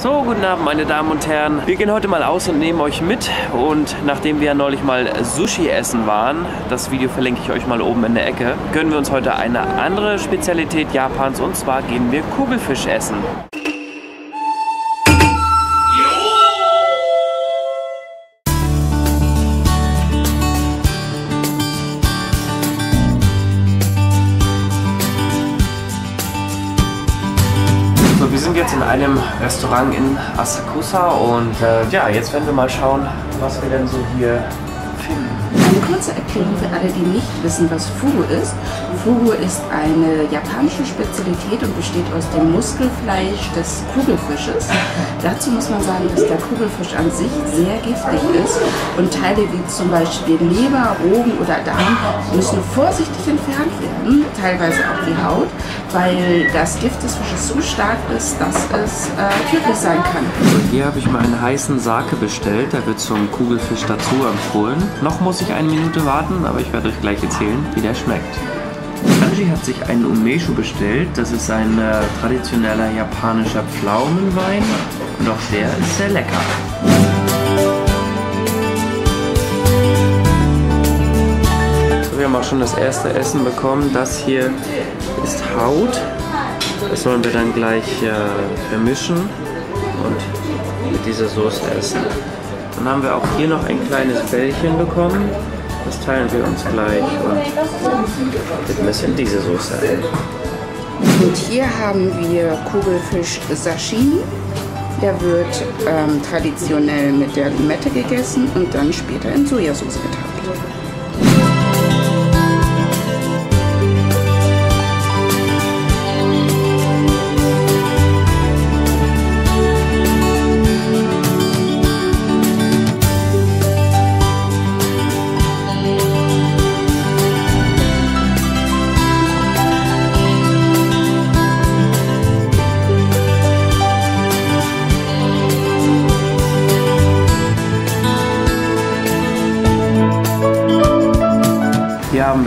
So, guten Abend, meine Damen und Herren. Wir gehen heute mal aus und nehmen euch mit. Und nachdem wir ja neulich mal Sushi essen waren, das Video verlinke ich euch mal oben in der Ecke, gönnen wir uns heute eine andere Spezialität Japans. Und zwar gehen wir Kugelfisch essen. Jetzt in einem Restaurant in Asakusa und äh, ja, jetzt werden wir mal schauen, was wir denn so hier finden. Eine kurze Erklärung für alle, die nicht wissen, was Fugu ist. Fugu ist eine japanische Spezialität und besteht aus dem Muskelfleisch des Kugelfisches. Dazu muss man sagen, dass der Kugelfisch an sich sehr giftig ist und Teile wie zum Beispiel Leber, Rogen oder Darm müssen vorsichtig entfernt werden, teilweise auch die Haut, weil das Gift des Fisches so stark ist, dass es äh, tödlich sein kann. So, hier habe ich mal einen heißen Sake bestellt, der wird zum Kugelfisch dazu empfohlen. Noch muss ich eine Minute warten, aber ich werde euch gleich erzählen, wie der schmeckt. Anji hat sich einen Umeshu bestellt. Das ist ein äh, traditioneller japanischer Pflaumenwein. Und auch der ist sehr lecker. So, wir haben auch schon das erste Essen bekommen. Das hier ist Haut. Das sollen wir dann gleich äh, vermischen und mit dieser Soße essen. Dann haben wir auch hier noch ein kleines Bällchen bekommen. Das teilen wir uns gleich und widmen es in diese Soße ein. Und hier haben wir Kugelfisch Sashimi. Der wird ähm, traditionell mit der Limette gegessen und dann später in Sojasauce getaucht.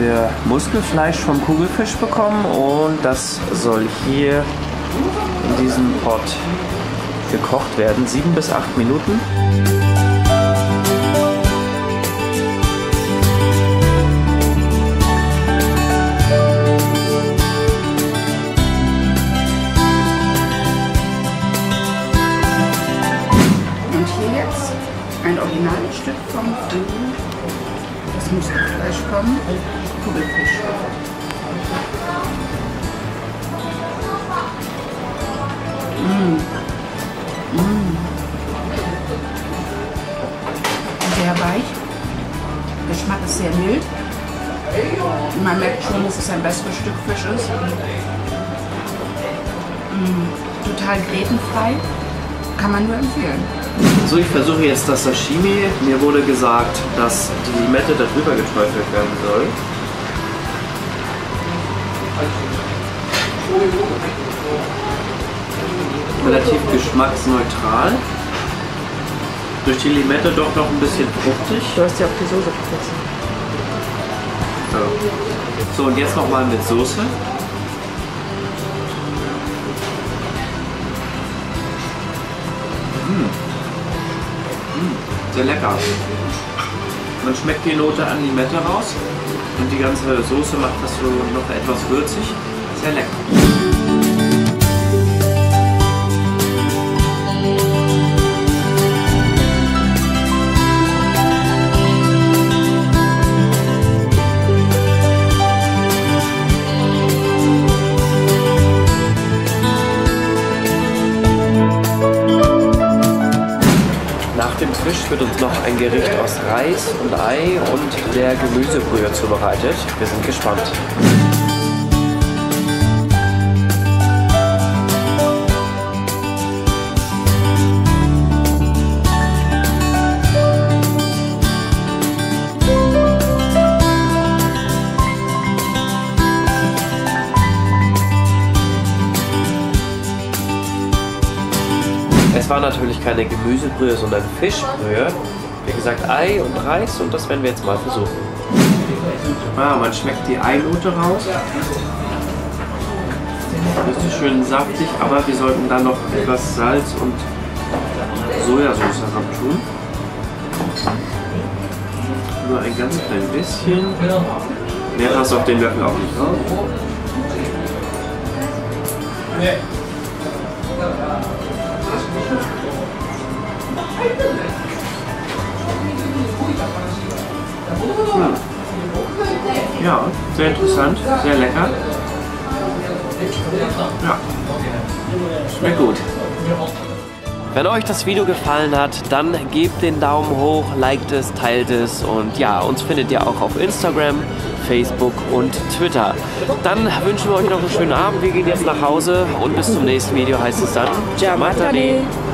Wir Muskelfleisch vom Kugelfisch bekommen und das soll hier in diesem Pot gekocht werden. Sieben bis acht Minuten. Und hier jetzt ein Originalstück vom Fugu. Das Muskelfleisch vom Kugelfisch. Mm. Mm. Sehr weich. Der Geschmack ist sehr mild. Man merkt schon, dass es ein besseres Stück Fisch ist. Mm. Total grätenfrei. Kann man nur empfehlen. So, ich versuche jetzt das Sashimi. Mir wurde gesagt, dass die Limette darüber geträufelt werden soll. Relativ geschmacksneutral. Durch die Limette doch noch ein bisschen fruchtig. Du hast ja auch die Soße vergessen. So, und jetzt nochmal mit Soße. Sehr lecker. Man schmeckt die Note an Limette raus und die ganze Soße macht das so noch etwas würzig. Sehr lecker. Nach dem Fisch wird uns noch ein Gericht aus Reis und Ei und der Gemüsebrühe zubereitet. Wir sind gespannt. War natürlich keine Gemüsebrühe, sondern Fischbrühe. Wie gesagt, Ei und Reis und das werden wir jetzt mal versuchen. Ah, man schmeckt die Einote raus. Das ist schön saftig, aber wir sollten dann noch etwas Salz und Sojasauce herabtun. Nur ein ganz klein bisschen. Mehr passt auf den Löffel auch nicht drauf. Ja, sehr interessant, sehr lecker. Ja, schmeckt gut. Wenn euch das Video gefallen hat, dann gebt den Daumen hoch, liked es, teilt es und ja, uns findet ihr auch auf Instagram, Facebook und Twitter. Dann wünschen wir euch noch einen schönen Abend. Wir gehen jetzt nach Hause und bis zum nächsten Video heißt es dann Ciao.